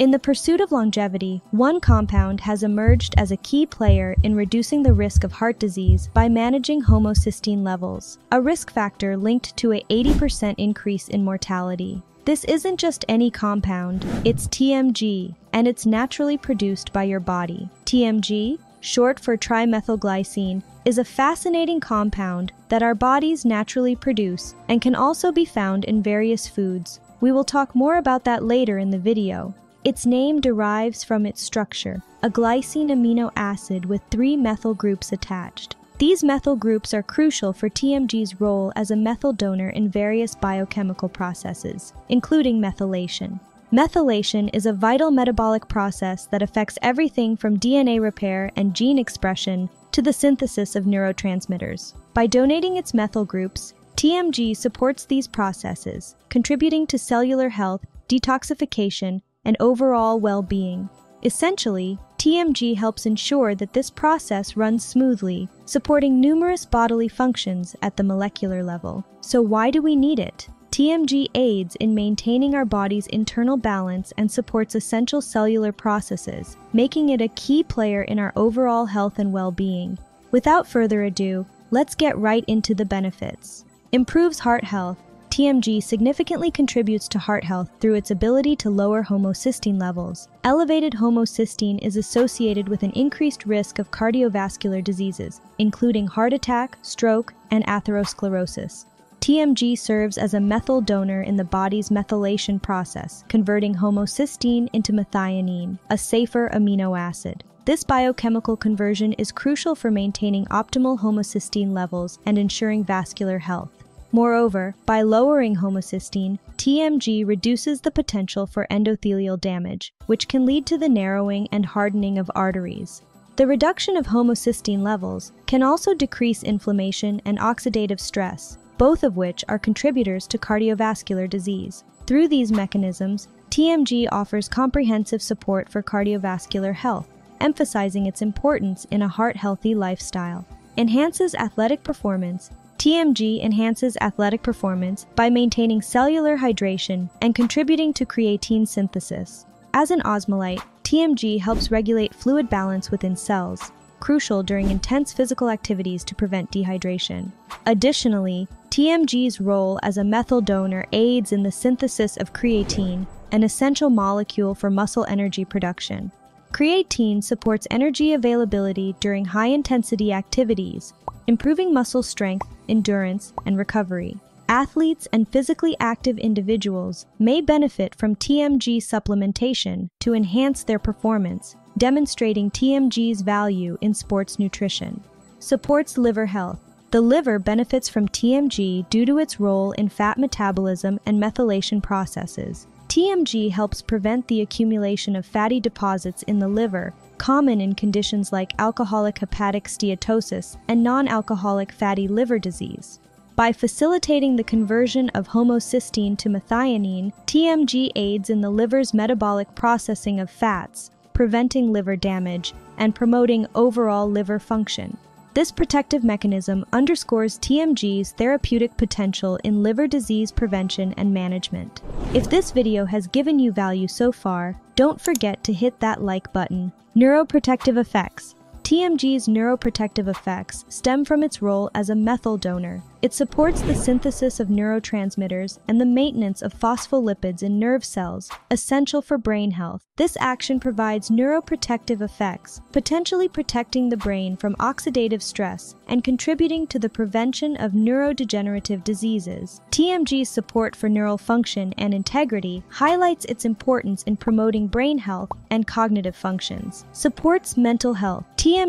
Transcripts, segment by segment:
In the pursuit of longevity, one compound has emerged as a key player in reducing the risk of heart disease by managing homocysteine levels, a risk factor linked to a 80% increase in mortality. This isn't just any compound, it's TMG, and it's naturally produced by your body. TMG, short for trimethylglycine, is a fascinating compound that our bodies naturally produce and can also be found in various foods. We will talk more about that later in the video. Its name derives from its structure, a glycine amino acid with three methyl groups attached. These methyl groups are crucial for TMG's role as a methyl donor in various biochemical processes, including methylation. Methylation is a vital metabolic process that affects everything from DNA repair and gene expression to the synthesis of neurotransmitters. By donating its methyl groups, TMG supports these processes, contributing to cellular health, detoxification, and overall well being. Essentially, TMG helps ensure that this process runs smoothly, supporting numerous bodily functions at the molecular level. So, why do we need it? TMG aids in maintaining our body's internal balance and supports essential cellular processes, making it a key player in our overall health and well being. Without further ado, let's get right into the benefits. Improves heart health. TMG significantly contributes to heart health through its ability to lower homocysteine levels. Elevated homocysteine is associated with an increased risk of cardiovascular diseases, including heart attack, stroke, and atherosclerosis. TMG serves as a methyl donor in the body's methylation process, converting homocysteine into methionine, a safer amino acid. This biochemical conversion is crucial for maintaining optimal homocysteine levels and ensuring vascular health. Moreover, by lowering homocysteine, TMG reduces the potential for endothelial damage, which can lead to the narrowing and hardening of arteries. The reduction of homocysteine levels can also decrease inflammation and oxidative stress, both of which are contributors to cardiovascular disease. Through these mechanisms, TMG offers comprehensive support for cardiovascular health, emphasizing its importance in a heart healthy lifestyle. Enhances athletic performance TMG enhances athletic performance by maintaining cellular hydration and contributing to creatine synthesis. As an osmolyte, TMG helps regulate fluid balance within cells, crucial during intense physical activities to prevent dehydration. Additionally, TMG's role as a methyl donor aids in the synthesis of creatine, an essential molecule for muscle energy production. Creatine supports energy availability during high intensity activities, improving muscle strength, endurance, and recovery. Athletes and physically active individuals may benefit from TMG supplementation to enhance their performance, demonstrating TMG's value in sports nutrition. Supports liver health. The liver benefits from TMG due to its role in fat metabolism and methylation processes. TMG helps prevent the accumulation of fatty deposits in the liver, common in conditions like alcoholic hepatic steatosis and non alcoholic fatty liver disease. By facilitating the conversion of homocysteine to methionine, TMG aids in the liver's metabolic processing of fats, preventing liver damage, and promoting overall liver function. This protective mechanism underscores TMG's therapeutic potential in liver disease prevention and management. If this video has given you value so far, don't forget to hit that like button. Neuroprotective effects. TMG's neuroprotective effects stem from its role as a methyl donor. It supports the synthesis of neurotransmitters and the maintenance of phospholipids in nerve cells, essential for brain health. This action provides neuroprotective effects, potentially protecting the brain from oxidative stress and contributing to the prevention of neurodegenerative diseases. TMG's support for neural function and integrity highlights its importance in promoting brain health and cognitive functions. Supports mental health. TMG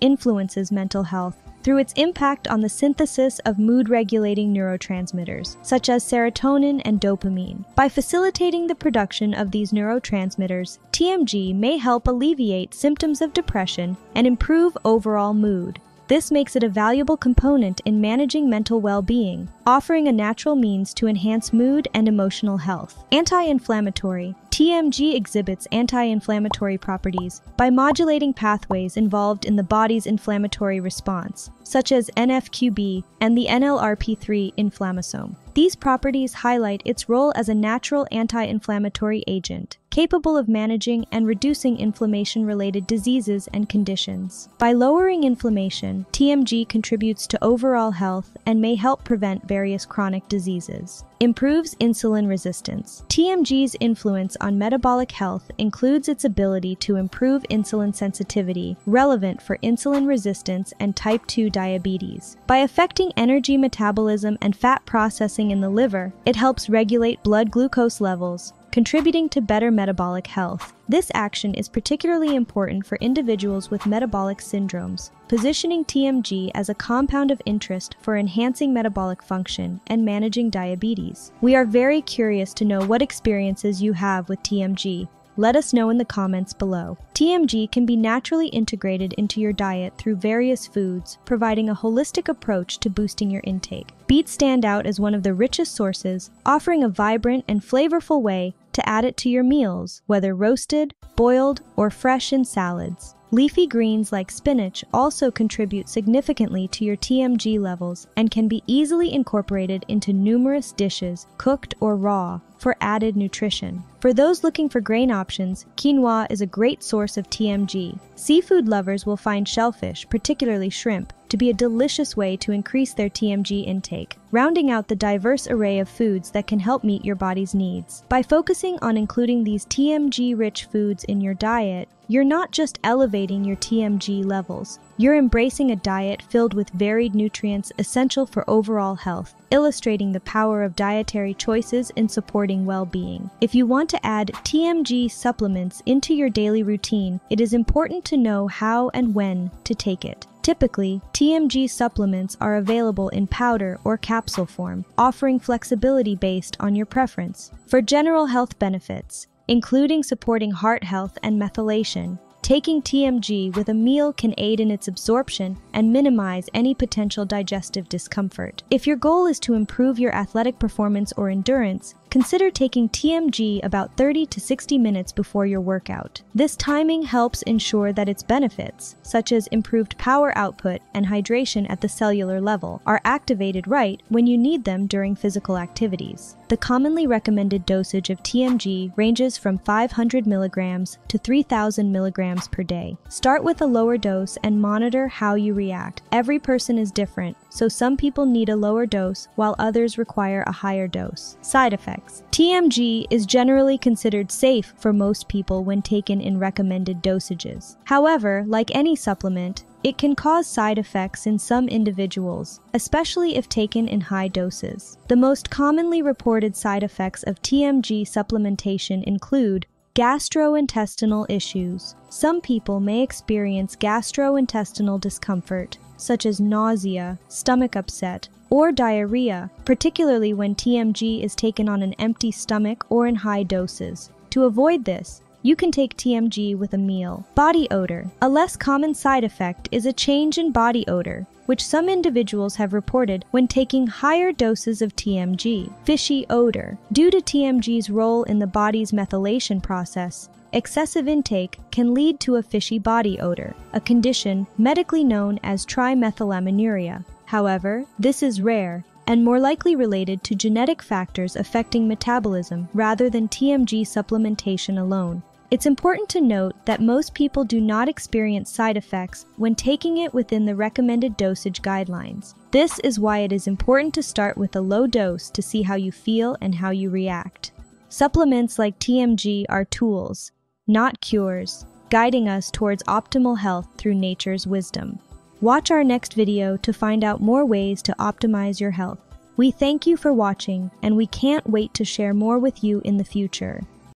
influences mental health through its impact on the synthesis of mood regulating neurotransmitters, such as serotonin and dopamine. By facilitating the production of these neurotransmitters, TMG may help alleviate symptoms of depression and improve overall mood. This makes it a valuable component in managing mental well being, offering a natural means to enhance mood and emotional health. Anti inflammatory TMG exhibits anti inflammatory properties by modulating pathways involved in the body's inflammatory response, such as NFQB and the NLRP3 inflammasome. These properties highlight its role as a natural anti-inflammatory agent, capable of managing and reducing inflammation-related diseases and conditions. By lowering inflammation, TMG contributes to overall health and may help prevent various chronic diseases. Improves insulin resistance. TMG's influence on metabolic health includes its ability to improve insulin sensitivity, relevant for insulin resistance and type 2 diabetes. By affecting energy metabolism and fat processing in the liver, it helps regulate blood glucose levels, contributing to better metabolic health. This action is particularly important for individuals with metabolic syndromes, positioning TMG as a compound of interest for enhancing metabolic function and managing diabetes. We are very curious to know what experiences you have with TMG. Let us know in the comments below. TMG can be naturally integrated into your diet through various foods, providing a holistic approach to boosting your intake. Beets stand out as one of the richest sources, offering a vibrant and flavorful way to add it to your meals, whether roasted, boiled, or fresh in salads. Leafy greens like spinach also contribute significantly to your TMG levels and can be easily incorporated into numerous dishes, cooked or raw, for added nutrition. For those looking for grain options, quinoa is a great source of TMG. Seafood lovers will find shellfish, particularly shrimp, to be a delicious way to increase their TMG intake, rounding out the diverse array of foods that can help meet your body's needs. By focusing on including these TMG-rich foods in your diet, you're not just elevating your TMG levels, you're embracing a diet filled with varied nutrients essential for overall health, illustrating the power of dietary choices in supporting well-being. If you want to add TMG supplements into your daily routine, it is important to know how and when to take it. Typically, TMG supplements are available in powder or capsule form, offering flexibility based on your preference. For general health benefits, including supporting heart health and methylation, Taking TMG with a meal can aid in its absorption and minimize any potential digestive discomfort. If your goal is to improve your athletic performance or endurance, Consider taking TMG about 30 to 60 minutes before your workout. This timing helps ensure that its benefits, such as improved power output and hydration at the cellular level, are activated right when you need them during physical activities. The commonly recommended dosage of TMG ranges from 500 milligrams to 3000 milligrams per day. Start with a lower dose and monitor how you react. Every person is different, so some people need a lower dose while others require a higher dose. Side effects TMG is generally considered safe for most people when taken in recommended dosages. However, like any supplement, it can cause side effects in some individuals, especially if taken in high doses. The most commonly reported side effects of TMG supplementation include gastrointestinal issues. Some people may experience gastrointestinal discomfort, such as nausea, stomach upset, or diarrhea, particularly when TMG is taken on an empty stomach or in high doses. To avoid this, you can take TMG with a meal. Body odor. A less common side effect is a change in body odor, which some individuals have reported when taking higher doses of TMG. Fishy odor. Due to TMG's role in the body's methylation process, Excessive intake can lead to a fishy body odor, a condition medically known as trimethylaminuria. However, this is rare and more likely related to genetic factors affecting metabolism rather than TMG supplementation alone. It's important to note that most people do not experience side effects when taking it within the recommended dosage guidelines. This is why it is important to start with a low dose to see how you feel and how you react. Supplements like TMG are tools, not cures, guiding us towards optimal health through nature's wisdom. Watch our next video to find out more ways to optimize your health. We thank you for watching, and we can't wait to share more with you in the future.